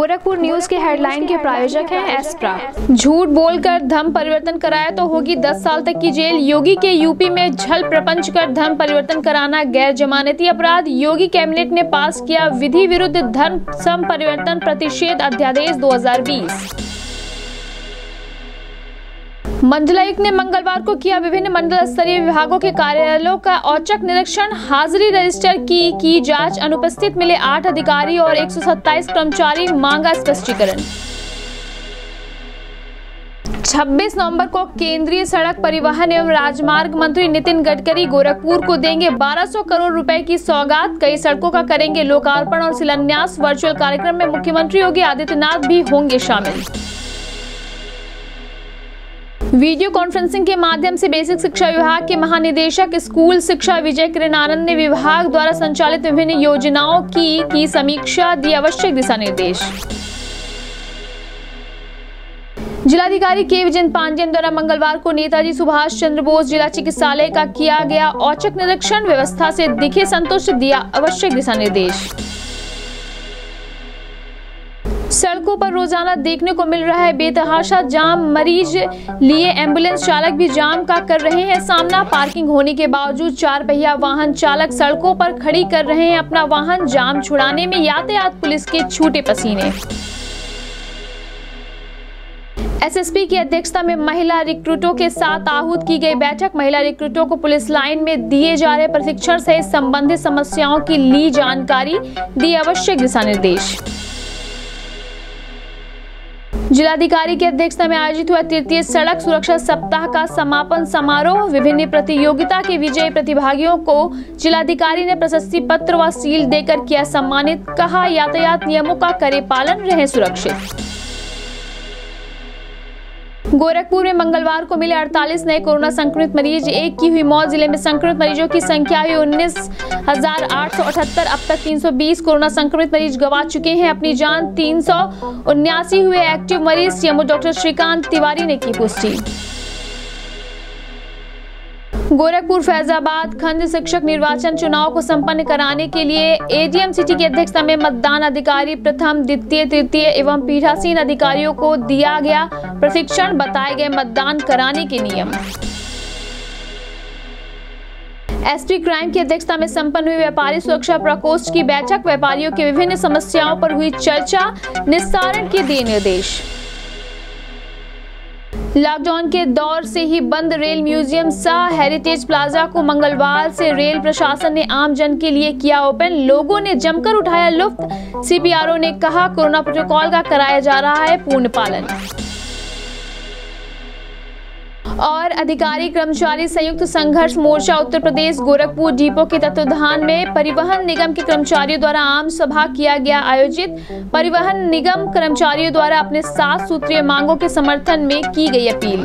Gorakhpur news के headline के प्रायोजक हैं एस्प्रा झूठ बोलकर धर्म परिवर्तन कराया तो होगी 10 साल तक की जेल। योगी के यूपी में झल प्रपंच कर धर्म परिवर्तन कराना गैर जमानती अपराध। योगी कैबिनेट ने पास किया विधि विरुद्ध धर्म सम परिवर्तन प्रतिषेध अध्यादेश 2020 मंडलायुक्त ने मंगलवार को किया विभिन्न मंडल स्तरीय विभागों के कार्यालयों का औचक निरीक्षण, हाजिरी रजिस्टर की की जाँच, अनुपस्थित मिले आठ अधिकारी और 127 कर्मचारी, मांगा स्पष्टीकरण। 26 नवंबर को केंद्रीय सड़क परिवहन एवं राजमार्ग मंत्री नितिन गडकरी गोरखपुर को देंगे 1200 करोड़ रुपए की सौगात। कई सड़कों का करेंगे लोकार्पण और शिलान्यास। वर्चुअल कार्यक्रम में मुख्यमंत्री योगी आदित्यनाथ भी होंगे शामिल। वीडियो कॉन्फ्रेंसिंग के माध्यम से बेसिक शिक्षा विभाग के महानिदेशक स्कूल शिक्षा विजय किरण आनंद ने विभाग द्वारा संचालित विभिन्न योजनाओं की की समीक्षा दी आवश्यक दिशा निर्देश। जिलाधिकारी के विजय पांडेयन द्वारा मंगलवार को नेताजी सुभाष चंद्र बोस जिला चिकित्सालय का किया गया औचक निरीक्षण, व्यवस्था से दिखे संतुष्ट दिया आवश्यक दिशा निर्देश। सड़कों पर रोज़ाना देखने को मिल रहा है बेतहाशा जाम। मरीज़ लिए एंबुलेंस चालक भी जाम का कर रहे हैं। सामना पार्किंग होने के बावजूद चार पहिया वाहन चालक सड़कों पर खड़ी कर रहे हैं। अपना वाहन जाम छुड़ाने में यातायात पुलिस के छूटे पसीने। एसएसपी की अध्यक्षता में महिला रिक्रूटों के साथ आहूत की गई बैठक। महिला रिक्रूटों को पुलिस लाइन में दिए जा रहे प्रशिक्षण सहित संबंधित समस्याओं की ली जानकारी। दी आवश्यक दिशा निर्देश। जिलाधिकारी की अध्यक्षता में आयोजित हुआ तृतीय सड़क सुरक्षा सप्ताह का समापन समारोह। विभिन्न प्रतियोगिता के विजयी प्रतिभागियों को जिलाधिकारी ने प्रशस्ति पत्र व सील देकर किया सम्मानित। कहा, यातायात नियमों का करे पालन, रहे सुरक्षित। गोरखपुर में मंगलवार को मिले 48 नए कोरोना संक्रमित मरीज़। एक की हुई मौत ज़िले में संक्रमित मरीजों की संख्या हुई उन्नीस हज़ार आठ सौ अठहत्तर, अब तक 320 कोरोना संक्रमित मरीज़ गंवा चुके हैं। अपनी जान तीन सौ उन्यासी हुए एक्टिव मरीज़ सीएमओ डॉक्टर श्रीकांत तिवारी ने की पुष्टि। गोरखपुर, फैजाबाद खंड शिक्षक निर्वाचन चुनाव को संपन्न कराने के लिए एडीएम सिटी की अध्यक्षता में मतदान अधिकारी प्रथम, द्वितीय, तृतीय एवं पीठासीन अधिकारियों को दिया गया प्रशिक्षण, बताए गए मतदान कराने के नियम। एसपी क्राइम की अध्यक्षता में संपन्न हुई व्यापारी सुरक्षा प्रकोष्ठ की बैठक, व्यापारियों की विभिन्न समस्याओं पर हुई चर्चा, निस्तारण के दिए निर्देश। लॉकडाउन के दौर से ही बंद रेल म्यूज़ियम सा हेरिटेज प्लाजा को मंगलवार से रेल प्रशासन ने आम जन के लिए किया ओपन। लोगों ने जमकर उठाया लुफ्त। सीपीआरओ ने कहा, कोरोना प्रोटोकॉल का कराया जा रहा है पूर्ण पालन। और अधिकारी कर्मचारी संयुक्त संघर्ष मोर्चा उत्तर प्रदेश, गोरखपुर, डिपो के तत्वाधान में परिवहन निगम के कर्मचारियों द्वारा आम सभा किया गया आयोजित। परिवहन निगम कर्मचारियों द्वारा अपने सात सूत्रीय मांगों के समर्थन में की गई अपील।